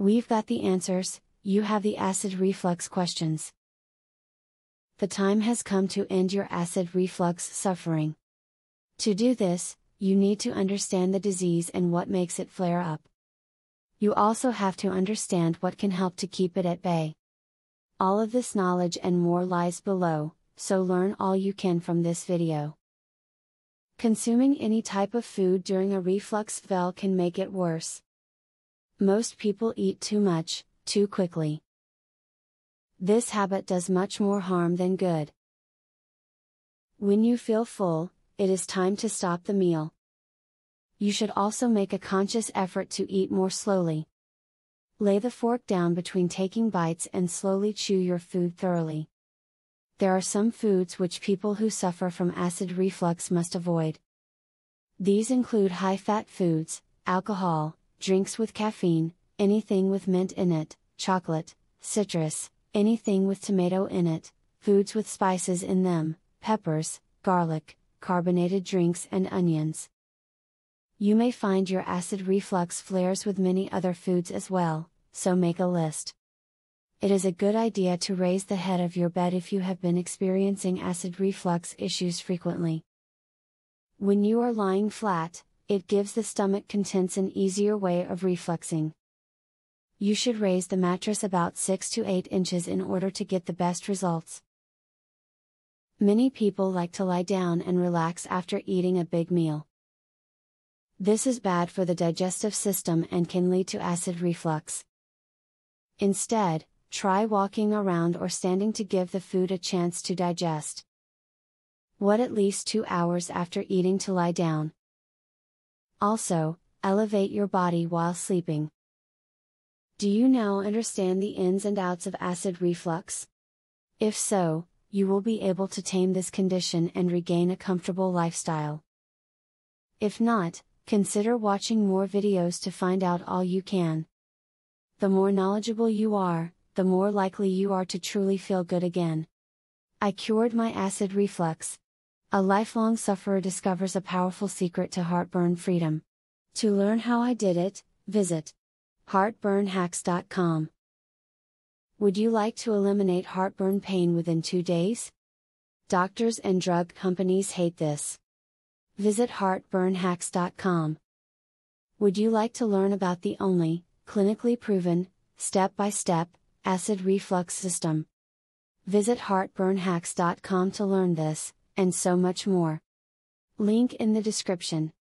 We've got the answers, you have the acid reflux questions. The time has come to end your acid reflux suffering. To do this, you need to understand the disease and what makes it flare up. You also have to understand what can help to keep it at bay. All of this knowledge and more lies below, so learn all you can from this video. Consuming any type of food during a reflux spell can make it worse. Most people eat too much, too quickly. This habit does much more harm than good. When you feel full, it is time to stop the meal. You should also make a conscious effort to eat more slowly. Lay the fork down between taking bites and slowly chew your food thoroughly. There are some foods which people who suffer from acid reflux must avoid. These include high fat foods, alcohol, drinks with caffeine, anything with mint in it, chocolate, citrus, anything with tomato in it, foods with spices in them, peppers, garlic, carbonated drinks, and onions. You may find your acid reflux flares with many other foods as well, so make a list. It is a good idea to raise the head of your bed if you have been experiencing acid reflux issues frequently. When you are lying flat, it gives the stomach contents an easier way of refluxing. You should raise the mattress about 6 to 8 inches in order to get the best results. Many people like to lie down and relax after eating a big meal. This is bad for the digestive system and can lead to acid reflux. Instead, try walking around or standing to give the food a chance to digest. What at least 2 hours after eating to lie down. Also, elevate your body while sleeping. Do you now understand the ins and outs of acid reflux? If so, you will be able to tame this condition and regain a comfortable lifestyle. If not, consider watching more videos to find out all you can. The more knowledgeable you are, the more likely you are to truly feel good again. I cured my acid reflux, a lifelong sufferer discovers a powerful secret to heartburn freedom. To learn how I did it, visit heartburnhacks.com. Would you like to eliminate heartburn pain within two days? Doctors and drug companies hate this. Visit heartburnhacks.com. Would you like to learn about the only, clinically proven, step by step, acid reflux system? Visit heartburnhacks.com to learn this and so much more. Link in the description.